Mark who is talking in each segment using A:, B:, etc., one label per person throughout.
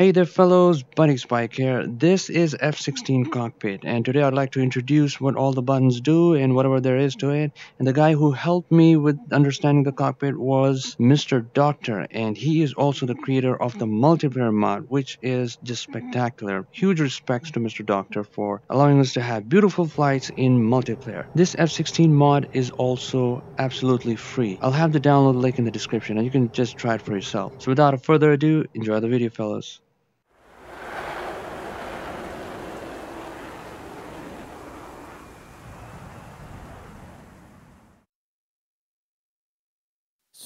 A: Hey there fellows, Buddy Spike here. This is F-16 Cockpit and today I'd like to introduce what all the buttons do and whatever there is to it. And the guy who helped me with understanding the cockpit was Mr. Doctor and he is also the creator of the multiplayer mod which is just spectacular. Huge respects to Mr. Doctor for allowing us to have beautiful flights in multiplayer. This F-16 mod is also absolutely free. I'll have the download link in the description and you can just try it for yourself. So without further ado, enjoy the video fellas.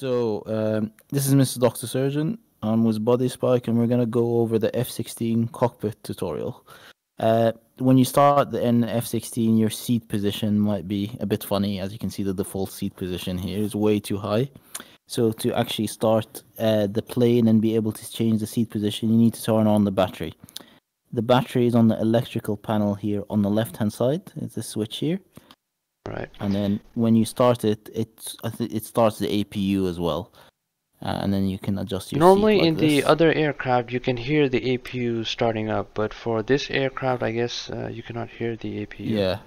B: So um, this is Mr. Doctor Surgeon. I'm with Buddy Spike, and we're gonna go over the F16 cockpit tutorial. Uh, when you start the in F16, your seat position might be a bit funny. As you can see, the default seat position here is way too high. So to actually start uh, the plane and be able to change the seat position, you need to turn on the battery. The battery is on the electrical panel here on the left-hand side. It's a switch here.
A: Right.
B: And then when you start it, it it starts the APU as well, uh, and then you can adjust your.
A: Normally,
B: like
A: in the other aircraft, you can hear the APU starting up, but for this aircraft, I guess uh, you cannot hear the APU.
B: Yeah,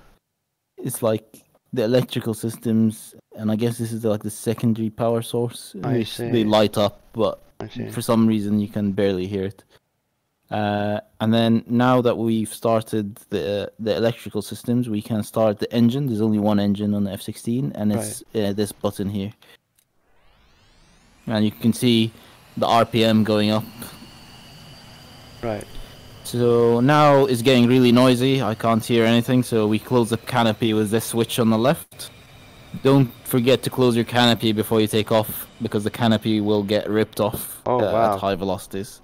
B: it's like the electrical systems, and I guess this is like the secondary power source.
A: I see.
B: They light up, but for some reason you can barely hear it. Uh, and then now that we've started the the electrical systems, we can start the engine. There's only one engine on the F-16, and it's uh, this button here. And you can see the RPM going up.
A: Right.
B: So now it's getting really noisy. I can't hear anything, so we close the canopy with this switch on the left. Don't forget to close your canopy before you take off, because the canopy will get ripped off
A: Oh,
B: uh,
A: wow.
B: at high velocities.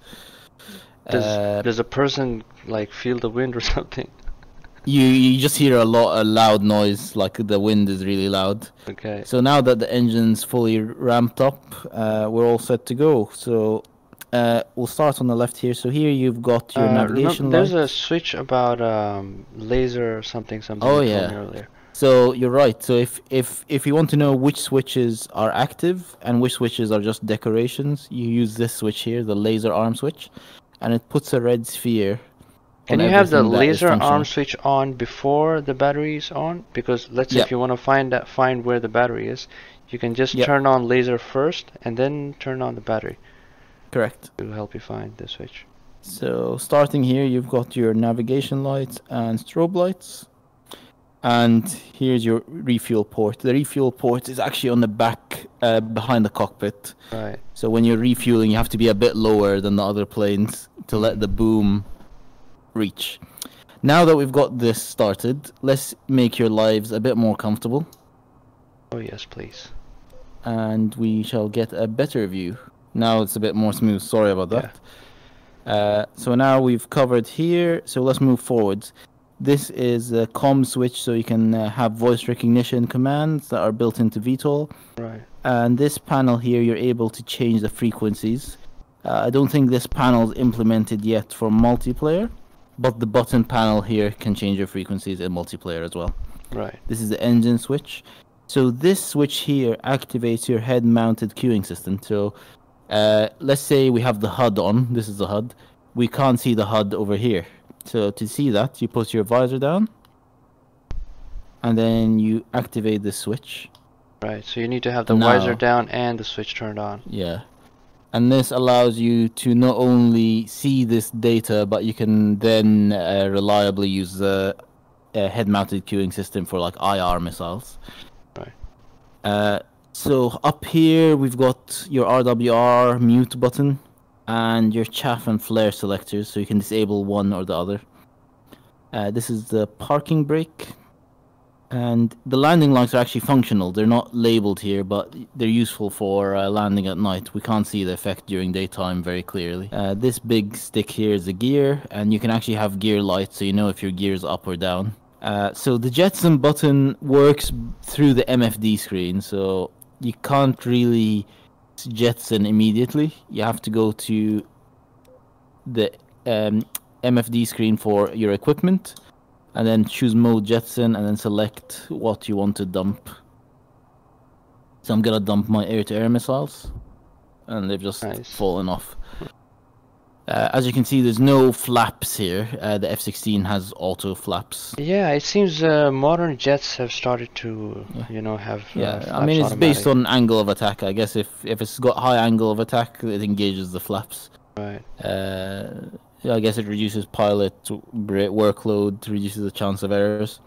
A: Does
B: Uh,
A: does a person like feel the wind or something?
B: you you just hear a lot a loud noise, like the wind is really loud.
A: Okay.
B: So now that the engine's fully ramped up, uh, we're all set to go. So uh, we'll start on the left here. So here you've got your
A: Uh,
B: navigation
A: there's
B: light.
A: a switch about um, laser or something something.
B: Oh, yeah.
A: earlier.
B: So you're right. So if if if you want to know which switches are active and which switches are just decorations, you use this switch here, the laser arm switch, and it puts a red sphere.
A: Can you have the
B: everything that is
A: laser arm switch on before the battery is on? Because let's say
B: Yep.
A: if you want to find that find where the battery is, you can just
B: Yep.
A: turn on laser first and then turn on the battery.
B: Correct.
A: It will help you find the switch.
B: So starting here, you've got your navigation lights and strobe lights. And here's your refuel port. The refuel port is actually on the back, uh, behind the cockpit.
A: Right.
B: So when you're refueling, you have to be a bit lower than the other planes to let the boom reach. Now that we've got this started, let's make your lives a bit more comfortable,
A: Oh yes, please.
B: and we shall get a better view. Now it's a bit more smooth. Sorry about that. Uh, so now we've covered here. So let's move forwards. This is a COM switch, so you can uh, have voice recognition commands that are built into VTOL.
A: Right.
B: And this panel here, you're able to change the frequencies. Uh, I don't think this panel is implemented yet for multiplayer, but the button panel here can change your frequencies in multiplayer as well.
A: Right.
B: This is the engine switch. So this switch here activates your head-mounted cueing system. So uh, let's say we have the HUD on. This is the HUD. We can't see the HUD over here. So to see that, you put your visor down, and then you activate the switch.
A: Right. So you need to have the visor down and the switch turned on.
B: Yeah. And this allows you to not only see this data, but you can then uh, reliably use the uh, head-mounted cueing system for like IR missiles.
A: Right.
B: Uh, so up here we've got your RWR mute button and your chaff and flare selectors, so you can disable one or the other. Uh, this is the parking brake, and the landing lights are actually functional. They're not labeled here, but they're useful for uh, landing at night. We can't see the effect during daytime very clearly. Uh, this big stick here is the gear, and you can actually have gear lights, so you know if your gear is up or down. Uh, so the jettison button works through the MFD screen, so you can't really jettison immediately. You have to go to the um, MFD screen for your equipment, and then choose mode jettison, and then select what you want to dump. So I'm gonna dump my air-to-air missiles, and they've just
A: Nice.
B: fallen off. Uh, as you can see, there's no flaps here. Uh, the F-16 has auto flaps.
A: Yeah, it seems uh, modern jets have started to,
B: Yeah.
A: you know, have. uh,
B: Yeah, I mean it's based on angle of attack. I guess if if it's got high angle of attack, it engages the flaps.
A: Right.
B: Uh, I guess it reduces pilot workload, reduces the chance of errors.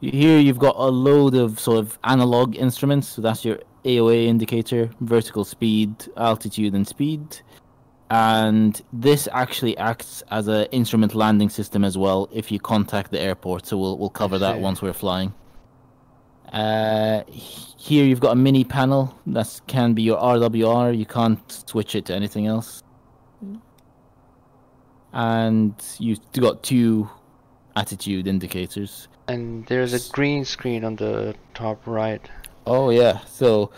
B: Here you've got a load of sort of analog instruments. So that's your AOA indicator, vertical speed, altitude, and speed. And this actually acts as an instrument landing system as well if you contact the airport. So we'll we'll cover that once we're flying. Uh, here you've got a mini panel that can be your RWR. You can't switch it to anything else and you've got two attitude indicators.
A: And there's a green screen on the top right.
B: Oh yeah, so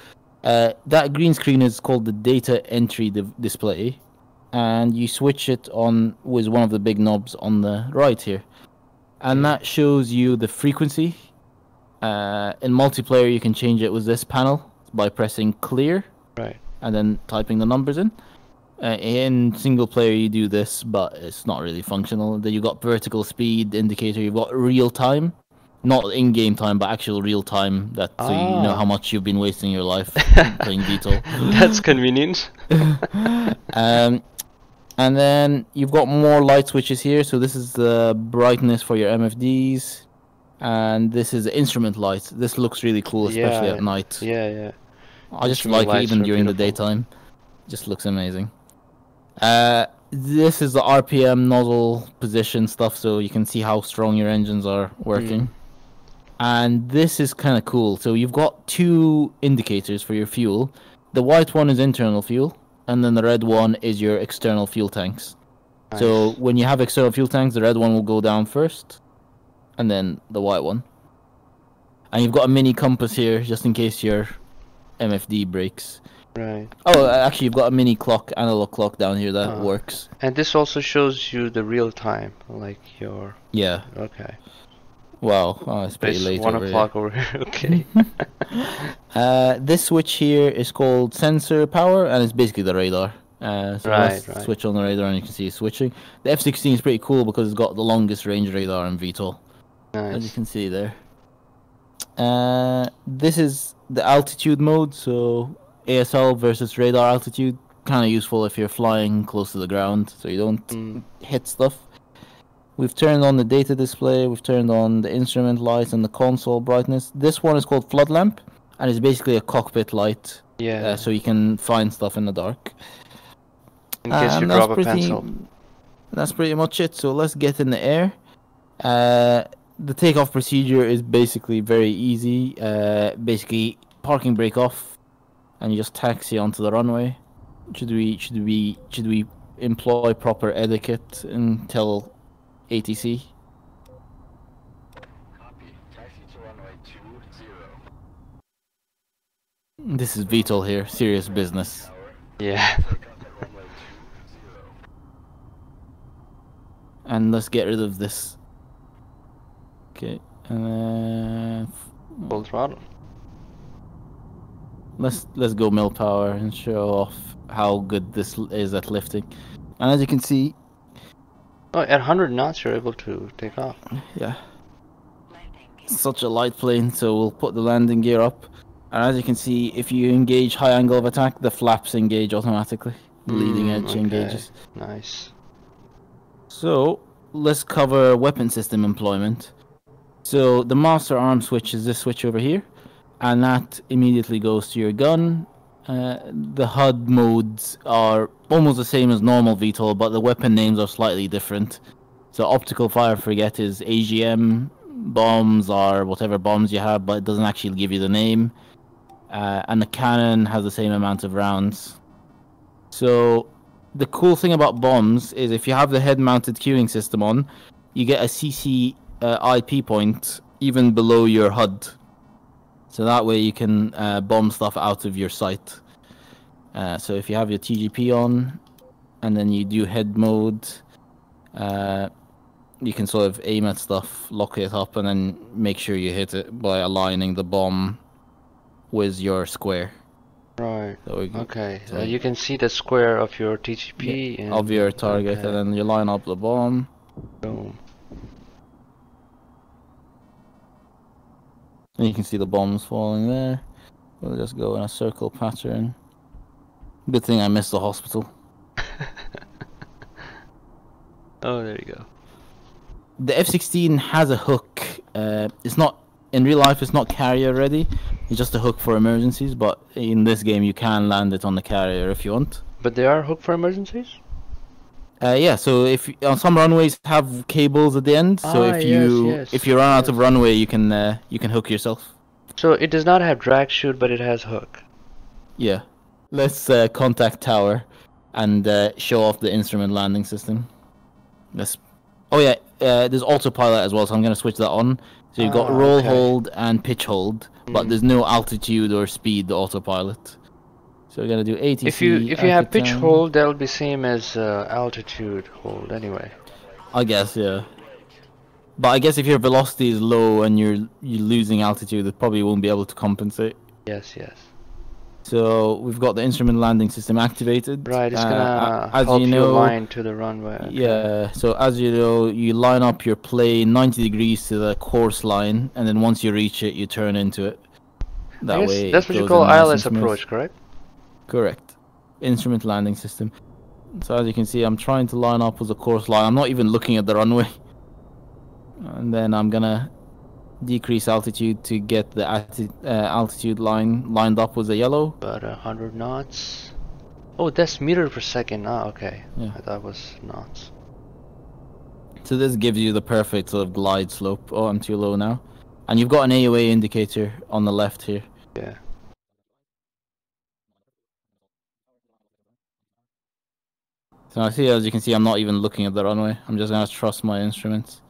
B: uh, that green screen is called the data entry div- display, and you switch it on with one of the big knobs on the right here, and that shows you the frequency. Uh, in multiplayer, you can change it with this panel by pressing clear
A: Right.
B: and then typing the numbers in. Uh, in single player, you do this, but it's not really functional. Then you've got vertical speed indicator. You've got real time, not in-game time, but actual real time. That so you know
A: Ah.
B: how much you've been wasting your life playing VTOL.
A: That's convenient.
B: um, and then you've got more light switches here. So this is the brightness for your MFDs, and this is the instrument light. This looks really cool, especially
A: Yeah,
B: at night.
A: Yeah, yeah.
B: I just
A: Instrument
B: like it even during the daytime. Just looks amazing. Uh, this is the RPM nozzle position stuff, so you can see how strong your engines are working.
A: Mm.
B: And this is kind of cool. So you've got two indicators for your fuel. The white one is internal fuel, and then the red one is your external fuel tanks. So when you have external fuel tanks, the red one will go down first, and then the white one. And you've got a mini compass here, just in case your MFD breaks.
A: Right.
B: Oh, uh, actually, you've got a mini clock, analog clock down here that
A: Ah.
B: works.
A: And this also shows you the real time, like your.
B: Yeah.
A: Okay.
B: Wow. Oh, it's pretty
A: It's
B: late.
A: one
B: over here.
A: o'clock over here. Okay.
B: Uh, this switch here is called sensor power, and it's basically the radar. Uh, so
A: Right, right.
B: switch on the radar, and you can see it switching. The F-16 is pretty cool because it's got the longest range radar in VTOL, nice. as you can see there. Uh, this is the altitude mode, so ASL versus radar altitude. Kind of useful if you're flying close to the ground, so you don't
A: Mm.
B: hit stuff. We've turned on the data display, we've turned on the instrument lights and the console brightness. This one is called flood lamp, and it's basically a cockpit light,
A: Yeah.
B: uh, so you can find stuff in the dark.
A: in case you drop a
B: pretty,
A: pencil.
B: That's pretty much it. So let's get in the air. Uh, the takeoff procedure is basically very easy. Uh, basically, parking brake off, and you just taxi onto the runway. Should we should we should we employ proper etiquette and tell ATC?
C: Copy. Taxi to runway 20.
B: This is VTOL here, serious business.
A: Yeah.
C: Take off at runway 20.
B: And let's get rid of this. Okay, and then
A: Full throttle.
B: let's let's go mill power and show off how good this is at lifting. And as you can see,
A: Oh, at 100 knots, you're able to take off.
B: yeah, such a light plane. So we'll put the landing gear up, and as you can see, if you engage high angle of attack, the flaps engage automatically. The leading
A: Mm,
B: edge
A: okay.
B: engages.
A: Nice.
B: So let's cover weapon system employment. So the master arm switch is this switch over here, and that immediately goes to your gun. Uh, the HUD modes are almost the same as normal VTOL, but the weapon names are slightly different. So optical fire frigate is AGM, bombs are whatever bombs you have, but it doesn't actually give you the name. Uh, and the cannon has the same amount of rounds. So the cool thing about bombs is if you have the head-mounted cueing system on, you get a CC uh, IP point even below your HUD. So that way you can uh, bomb stuff out of your sight. Uh, so if you have your TGP on, and then you do head mode, uh, you can sort of aim at stuff, lock it up, and then make sure you hit it by aligning the bomb with your square.
A: Right.
B: So we
A: Okay.
B: So-
A: Uh, you can see the square of your TTP and
B: of your target,
A: okay.
B: and then you line up the bomb.
A: boom.
B: And you can see the bombs falling there. We'll just go in a circle pattern. Good thing I missed the hospital.
A: Oh, there you go.
B: The F-16 has a hook. Uh, it's not in real life. It's not carrier ready. It's just a hook for emergencies. But in this game, you can land it on the carrier if you want.
A: But they are hooked for emergencies.
B: Uh, yeah. So if on some runways have cables at the end, so
A: Ah,
B: if you
A: yes,
B: if you run out of runway, you can uh, you can hook yourself.
A: So it does not have drag chute, but it has hook.
B: Yeah. Let's uh, contact tower and uh, show off the instrument landing system. Let's. Oh yeah, uh, there's autopilot as well, so I'm gonna switch that on. So you've got
A: Ah,
B: roll
A: okay.
B: hold and pitch hold, but
A: Mm.
B: there's no altitude or speed autopilot. So we're gonna do ATC.
A: If you if you have pitch hold, that'll be same as uh, altitude hold anyway.
B: I guess yeah. But I guess if your velocity is low and you're you're losing altitude, it probably won't be able to compensate.
A: Yes, yes.
B: So we've got the instrument landing system activated.
A: Right, it's
B: Uh,
A: gonna
B: as
A: help
B: you
A: you,
B: know,
A: align to the runway. okay.
B: Yeah, so as you know, you line up your plane 90 degrees to the course line, and then once you reach it, you turn into it. That way,
A: that's what you call
B: nice
A: ILS approach, correct?
B: Correct. Instrument landing system. So as you can see, I'm trying to line up with the course line. I'm not even looking at the runway. And then I'm gonna decrease altitude to get the atti- uh, altitude line lined up with the yellow.
A: About a hundred knots. Oh, that's meter per second. Ah, okay.
B: Yeah.
A: I thought it was knots.
B: So this gives you the perfect sort of glide slope. Oh, I'm too low now. And you've got an AOA indicator on the left here.
A: Yeah.
B: So I see, as you can see, I'm not even looking at the runway. I'm just gonna trust my instruments.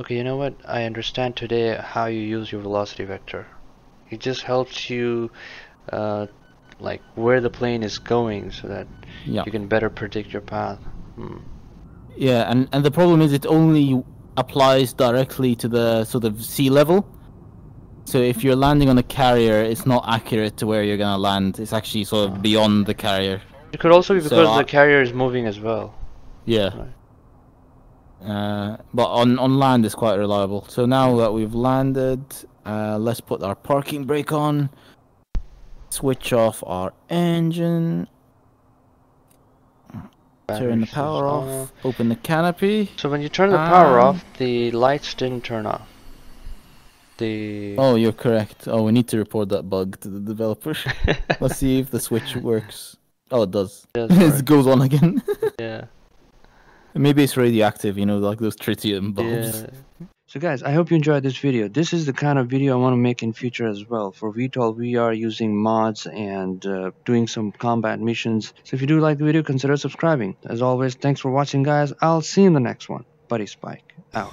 A: Okay, you know what? I understand today how you use your velocity vector. It just helps you, uh, like where the plane is going, so that
B: Yeah.
A: you can better predict your path. Hmm.
B: Yeah, and and the problem is it only applies directly to the sort of sea level. So if you're landing on a carrier, it's not accurate to where you're gonna land. It's actually sort of beyond the carrier.
A: It could also be
B: So
A: because
B: I-
A: the carrier is moving as well.
B: Yeah. Uh, but on on land it's quite reliable. So now that we've landed, uh, let's put our parking brake on. Switch off our engine. Turn the power off. Open the canopy.
A: So when you turn the power off, the lights didn't turn off. The
B: Oh, you're correct. Oh, we need to report that bug to the developer. Let's see if the switch works. Oh, it does.
A: Does
B: it goes on again.
A: yeah.
B: Maybe it's radioactive, you know, like those tritium bulbs.
A: Yeah.
D: So guys, I hope you enjoyed this video. This is the kind of video I want to make in future as well. For VTOL, we are using mods and uh, doing some combat missions. So if you do like the video, consider subscribing. As always, thanks for watching guys. I'll see you in the next one. Buddy Spike, out.